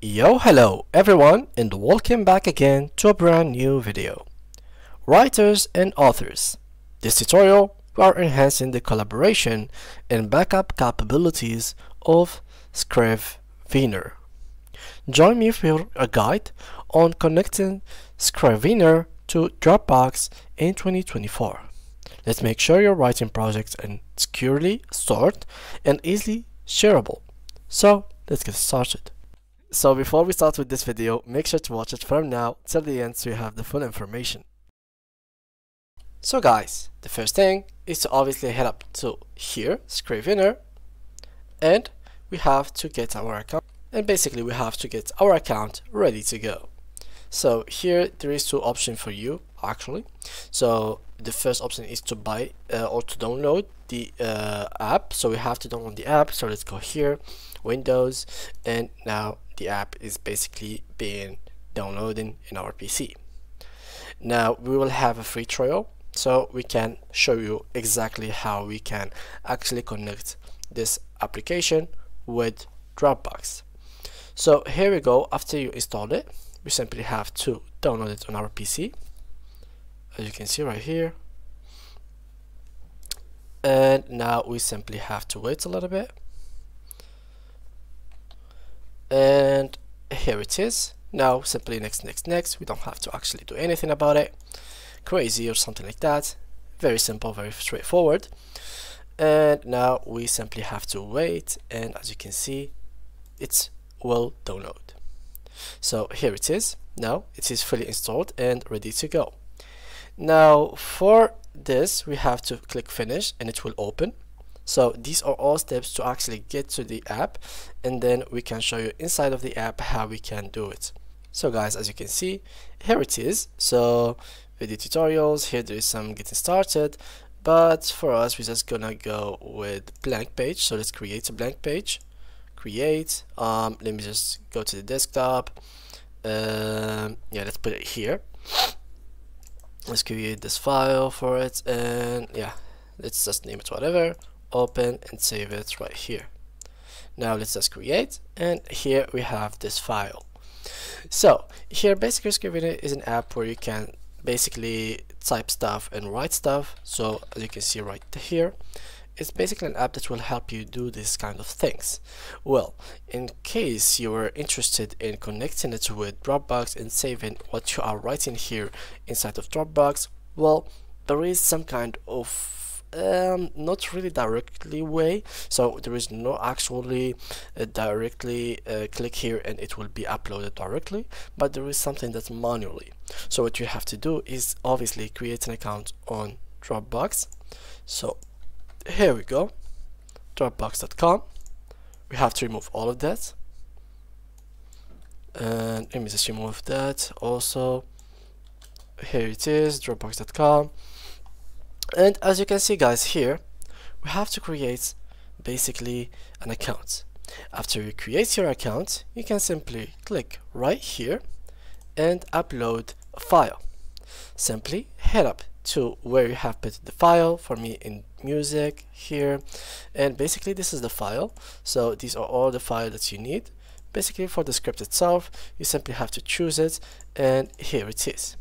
Yo hello everyone and welcome back again to a brand new video. Writers and authors. This tutorial we are enhancing the collaboration and backup capabilities of Scrivener. Join me for a guide on connecting Scrivener to Dropbox in 2024. Let's make sure your writing projects are securely stored and easily shareable. So let's get started. So before we start with this video, make sure to watch it from now till the end so you have the full information. So guys, the first thing is to obviously head up to here, Scrivener, and we have to get our account, and basically we have to get our account ready to go. So here there is two options for you actually. So the first option is to buy uh, or to download the uh, app. So we have to download the app. So let's go here, Windows, and now the app is basically being downloading in our PC. Now we will have a free trial so we can show you exactly how we can actually connect this application with Dropbox. So here we go after you install it we simply have to download it on our PC as you can see right here and now we simply have to wait a little bit and here it is. Now simply next next next. We don't have to actually do anything about it. Crazy or something like that. Very simple very straightforward. And now we simply have to wait. And as you can see it will download so here it is. Now it is fully installed and ready to go. Now for this we have to click finish and it will open so these are all steps to actually get to the app and then we can show you inside of the app how we can do it. So guys, as you can see, here it is. So video tutorials, here there is some getting started, but for us we're just gonna go with blank page. So let's create a blank page. Create, um, let me just go to the desktop. Um, yeah, let's put it here. Let's create this file for it and yeah, let's just name it whatever open and save it right here. Now let's just create and here we have this file. So here basically Scrivener is an app where you can basically type stuff and write stuff. So as you can see right here it's basically an app that will help you do these kind of things. Well in case you are interested in connecting it with Dropbox and saving what you are writing here inside of Dropbox well there is some kind of um, not really directly way. So there is no actually uh, directly uh, click here and it will be uploaded directly but there is something that's manually. So what you have to do is obviously create an account on Dropbox. So here we go. Dropbox.com we have to remove all of that. And let me just remove that also. Here it is dropbox.com and as you can see guys here we have to create basically an account. After you create your account you can simply click right here and upload a file. Simply head up to where you have put the file for me in music here. And basically this is the file. So these are all the files that you need. Basically for the script itself you simply have to choose it and here it is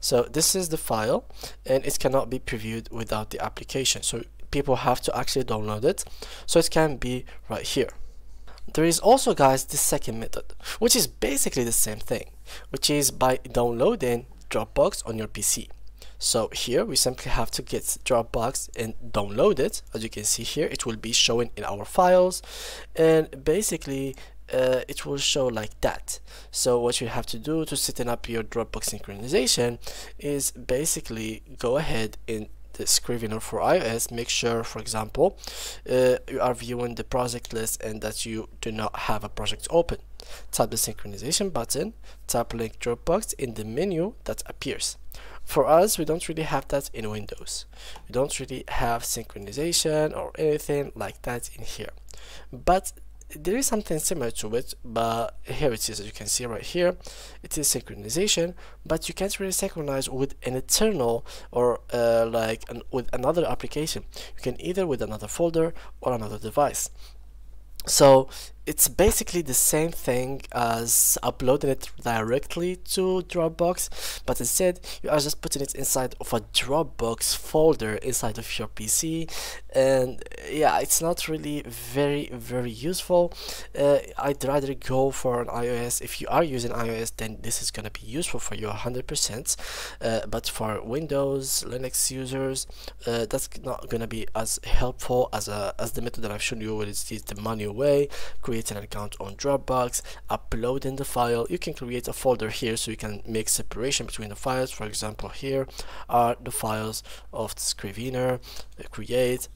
so this is the file and it cannot be previewed without the application. So people have to actually download it. So it can be right here. There is also guys the second method which is basically the same thing which is by downloading Dropbox on your PC so here we simply have to get Dropbox and download it. As you can see here it will be showing in our files. And basically uh, it will show like that. So what you have to do to setting up your Dropbox synchronization is basically go ahead in the Scrivener for iOS make sure for example uh, you are viewing the project list and that you do not have a project open. Tap the synchronization button tap link Dropbox in the menu that appears. For us we don't really have that in Windows. We don't really have synchronization or anything like that in here. But there is something similar to it but here it is as you can see right here. It is synchronization but you can't really synchronize with an internal or uh, like an, with another application. You can either with another folder or another device. So it's basically the same thing as uploading it directly to Dropbox but instead you are just putting it inside of a Dropbox folder inside of your PC and yeah it's not really very very useful. Uh, I'd rather go for an iOS. If you are using iOS then this is gonna be useful for you 100% uh, but for Windows Linux users uh, that's not gonna be as helpful as a as the method that I've shown you which is the manual way create an account on Dropbox, uploading the file. You can create a folder here so you can make separation between the files. For example, here are the files of the Scrivener, uh, create,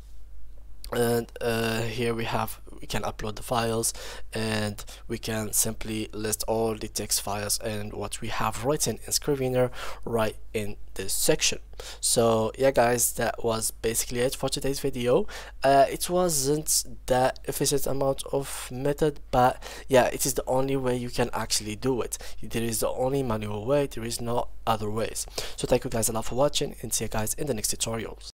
and uh, here we have we can upload the files and we can simply list all the text files and what we have written in Scrivener right in this section. So yeah guys that was basically it for today's video. Uh, it wasn't that efficient amount of method but yeah it is the only way you can actually do it. There is the only manual way there is no other ways. So thank you guys a lot for watching and see you guys in the next tutorials